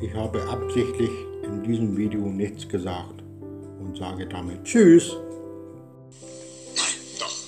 Ich habe absichtlich in diesem Video nichts gesagt und sage damit Tschüss. Doch.